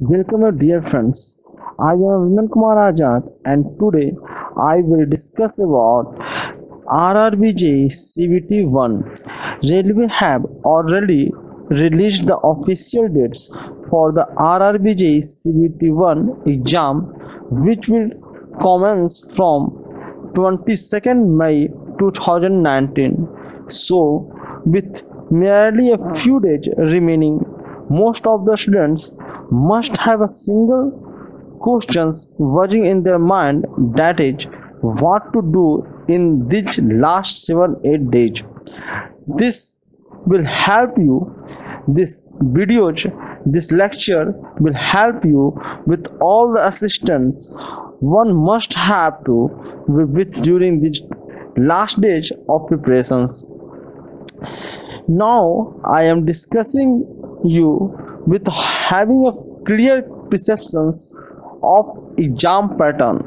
Welcome my dear friends. I am Vinod Kumar Azad and today I will discuss about RRBJ CVT1. Railway have already released the official dates for the RRBJ CVT1 exam which will commence from 22nd May 2019. So with merely a few days remaining most of the students must have a single questions buzzing in their mind that is what to do in these last 7 8 days. This will help you this video this lecture will help you with all the assistance one must have to with during these last days of preparations. Now I am discussing you with having a clear perceptions of exam pattern.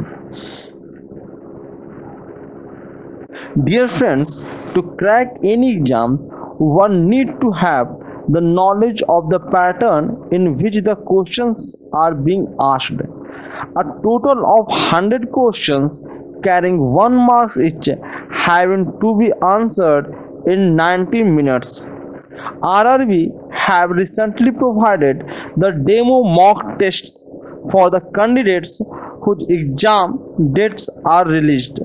Dear friends, to crack any exam, one need to have the knowledge of the pattern in which the questions are being asked. A total of 100 questions carrying 1 marks each having to be answered in 90 minutes. RRB have recently provided the demo mock tests for the candidates whose exam dates are released,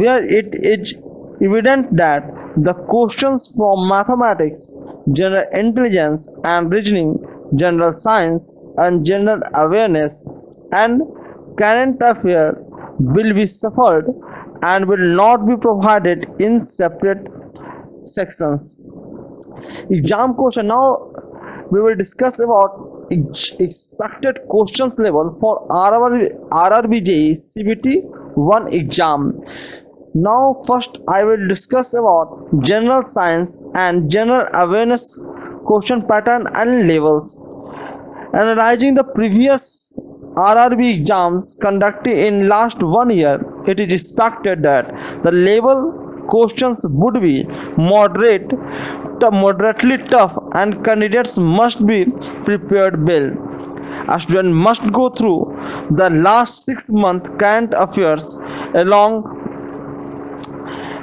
where it is evident that the questions from mathematics, general intelligence and reasoning, general science and general awareness and current affairs will be suffered and will not be provided in separate sections exam question. Now we will discuss about expected questions level for RRB, RRBJ CBT 1 exam. Now first I will discuss about general science and general awareness question pattern and levels. Analyzing the previous RRB exams conducted in last one year it is expected that the level questions would be moderate moderately tough and candidates must be prepared well. A student must go through the last six month current affairs along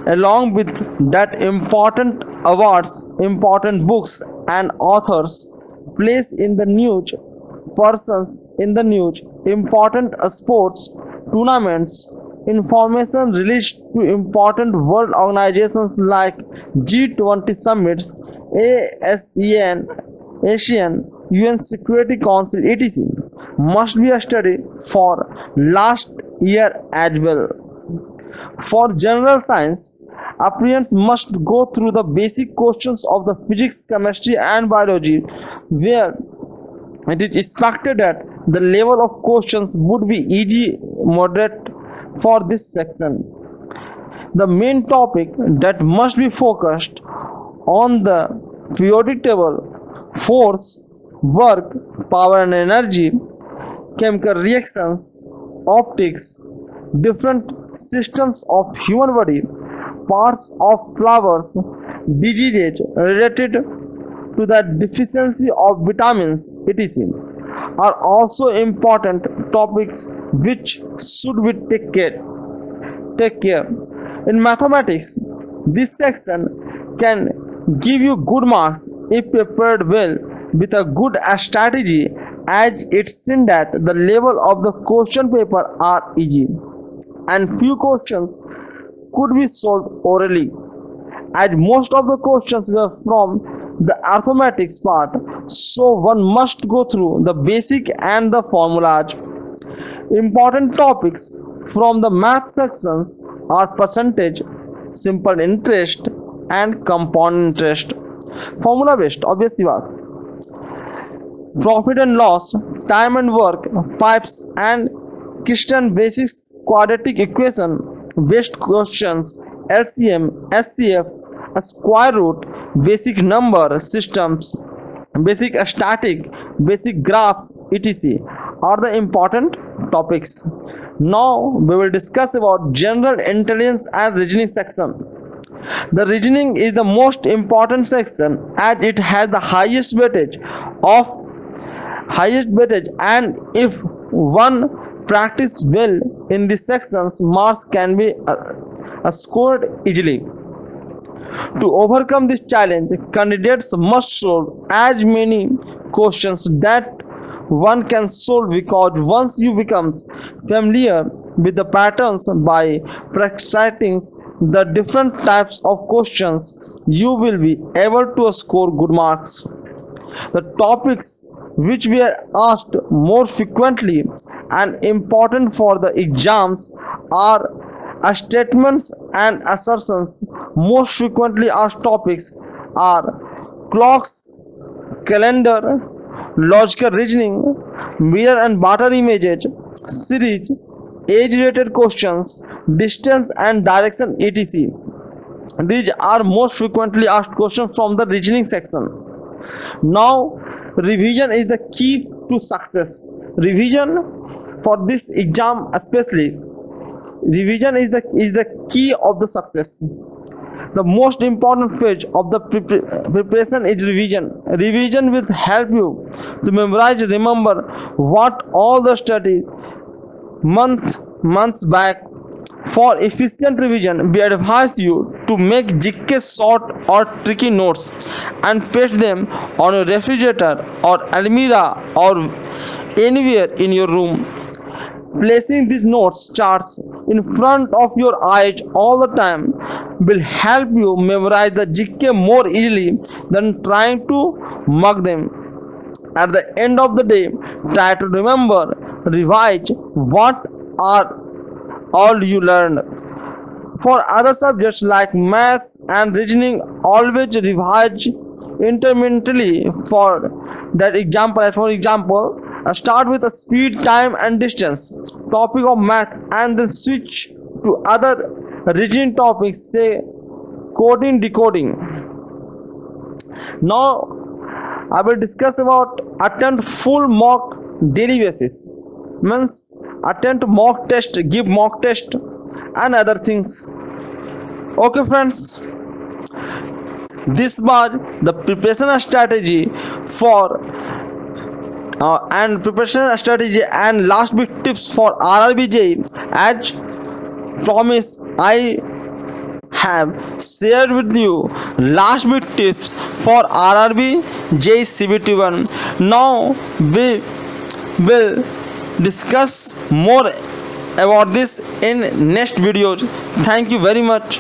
along with that important awards important books and authors placed in the news persons in the news important sports tournaments information released to important world organizations like G20 summits, ASEAN, Asian, UN Security Council, etc. must be studied for last year as well. For general science, applicants must go through the basic questions of the physics, chemistry, and biology, where it is expected that the level of questions would be easy, moderate for this section. The main topic that must be focused on the periodic table, force, work, power and energy, chemical reactions, optics, different systems of human body, parts of flowers, diseases related to the deficiency of vitamins, etc. are also important topics which should be take care. Take care. In mathematics, this section can give you good marks if prepared well with a good strategy as it seen that the level of the question paper are easy and few questions could be solved orally as most of the questions were from the arithmetics part so one must go through the basic and the formulas important topics from the math sections are percentage simple interest and compound interest. Formula based obviously profit and loss time and work pipes and cisterns basis quadratic equation based questions LCM HCF square root basic number systems basic static basic graphs etc. Are the important topics. Now we will discuss about general intelligence and reasoning section. The reasoning is the most important section as it has the highest weightage of highest weightage and if one practice well in these sections marks can be uh, uh, scored easily. To overcome this challenge candidates must solve as many questions that one can solve because once you become familiar with the patterns by practicing the different types of questions you will be able to score good marks. The topics which were asked more frequently and important for the exams are statements and assertions. Most frequently asked topics are clocks calendar logical reasoning mirror and water images series age related questions distance and direction etc. These are most frequently asked questions from the reasoning section. Now revision is the key to success. Revision for this exam especially. Revision is the is the key of the success the most important phase of the prep- preparation is revision. Revision will help you to memorize remember what all the study month months back. For efficient revision we advise you to make gk short or tricky notes and paste them on a refrigerator or almirah or anywhere in your room placing these notes charts in front of your eyes all the time will help you memorize the gk more easily than trying to mug them. At the end of the day try to remember revise what are all you learned. For other subjects like math and reasoning always revise intermittently for that example. For example Uh, start with a speed time and distance. Topic of math and then switch to other reasoning topics say coding decoding. Now i will discuss about attempt full mock daily basis. Means attempt mock test give mock test and other things. Okay friends. This was the preparation strategy for uh, and preparation strategy and last bit tips for RRB JE as promise I have shared with you last bit tips for RRB JE CBT1 now we will discuss more about this in next videos thank you very much